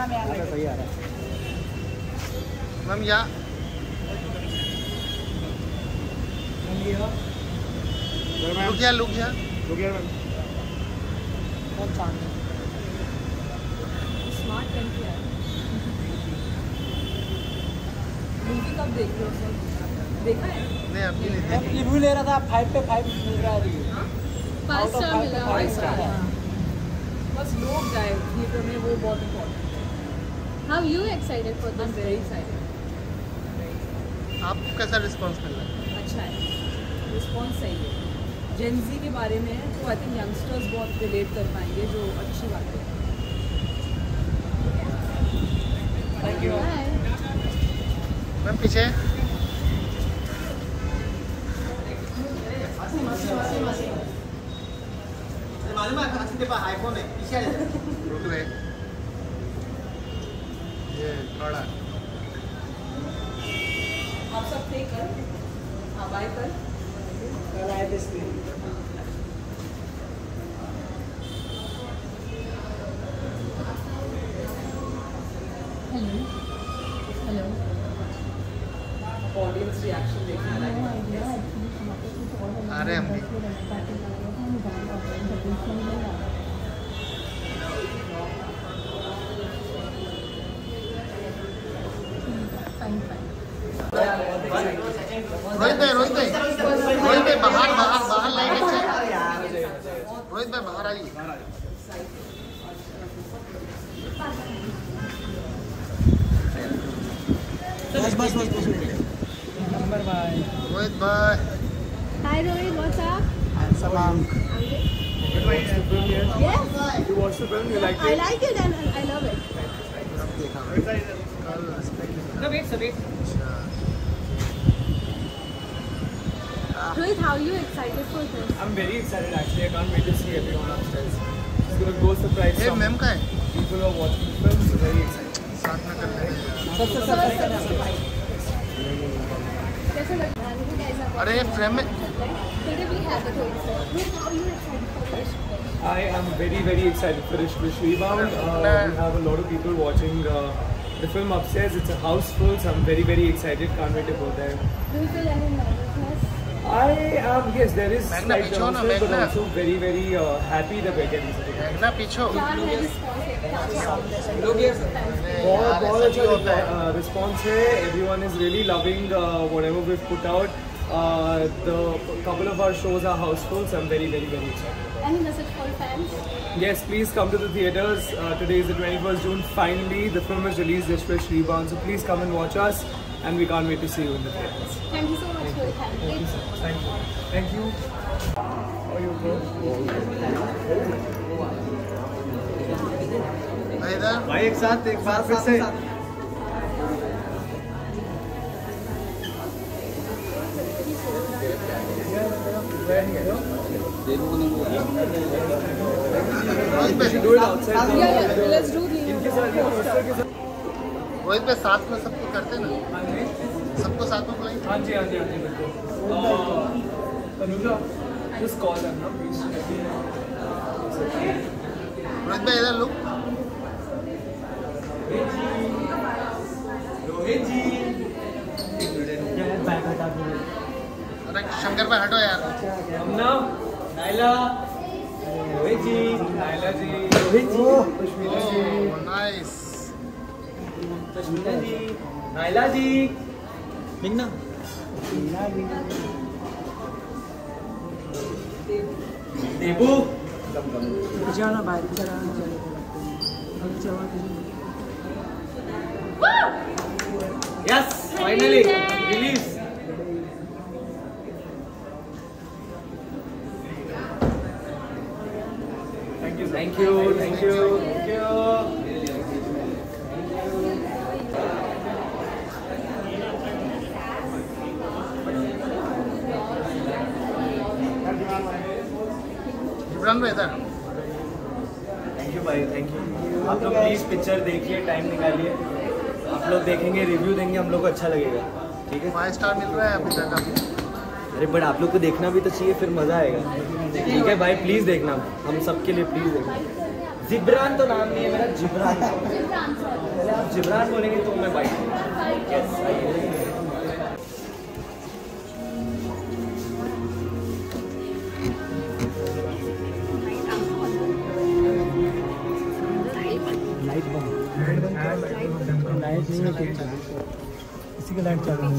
Ma'am यहाँ सही आ रहा है। मैम यहाँ लुक यहाँ लुक यहाँ बहुत शांत स्मार्ट पेन किया मूवी कब देख रहे हो देखा है? नहीं अभी नहीं देखी। रिव्यू ले रहा था फाइव पे फाइव मिल रहा है। रिव्यू स्टार मिला star, हाँ। बस लोग जाए थिएटर में वो बहुत इम्पोर्टेंट है। How you excited for this? Am very excited आपको कैसा रिस्पॉन्स मिल रहा है? अच्छा है। रिस्पॉन्स सही है। जेंजी के बारे में है तो आई थिंक यंगस्टर्स बहुत रिलेट कर पाएँगे जो अच्छी बात है। Thank you. मैम पीछे। रुक रहे ये खड़ा आप सब थे कल हाँ बाय कल कल आए थे screen Hello. Hello. Audience reaction देखना No है idea. रोहित भाई रोहित भाई रोहित भाई बाहर बाहर बाहर लाइट अच्छे रोहित भाई बाहर आइए बस बस बस बस नंबर बाय रोहित भाई Hi, Rohit. What's up? Handsome hunk Yes. You watched the film? You liked I like it and I love it. कब देखा कल wait sir wait Rohit, how are you excited for this? I'm very excited actually. I can't wait to see everyone upstairs. It's gonna go surprise a some ma'am का है people who are watching the film. So very excited. साथ में कर लेंगे सबसे सबसे कैसा लग रहा है? You guys are अरे ये फ्रेम में Creatively have it, Rohit sir. Rohit, how are you excited for this? I am very very excited for Rish Rish Rebound. Uh, we have a lot of people watching uh, the film upstairs. It's a house full, so I'm very very excited. Can't wait to go there. Do you feel any nervousness? I am yes, there is Magna, slight picho na, nervousness, but Magna. also very very uh, happy that we're getting such a देखना पीछो है response? बहुत बहुत अच्छा response है everyone is really loving whatever we've put out uh, the couple of our shows are houseful so i'm very very very excited Any message for fans? yes please come to the theaters uh, today is the 21st june finally the film is released this fresh rebound so please come and watch us and we can't wait to see you in the theaters Thank you so much, Rohit. Have a great thank you thank you how are you bro भाई इधर भाई एक साथ एक बार फिर से the इनके साथ रोहित भाई में सबको करते ना? हाँ सबको साथ में बुलाएँगे? हाँ जी हाँ जी हाँ जी बिल्कुल। just ना? please रोहित भाई इधर लुक रोहित जी बैग हटा दो अरे शंकर भाई हटो यार। हमना नाइला रोहित जी नाइला जी रोहित जी नाइस जी नाइला जी मिगना देबू। जाना बाहर चला अभी चला yes finally release thank you thank you thank you thank you भाई थैंक यू भाई थैंक यू आप लोग प्लीज़ पिक्चर देखिए टाइम निकालिए। आप लोग देखेंगे रिव्यू देंगे हम लोग को अच्छा लगेगा। ठीक है? फाइव स्टार मिल रहा है अभी तक अभी अरे बट आप लोग को देखना भी तो चाहिए, फिर मज़ा आएगा। ठीक है भाई प्लीज़ देखना। हम सबके लिए प्लीज़ देखना। जिब्रान तो नाम नहीं है मेरा, जिब्रान। आप जिब्रान बोलेंगे तो मैं बाइक इसी का लाइट चालू है।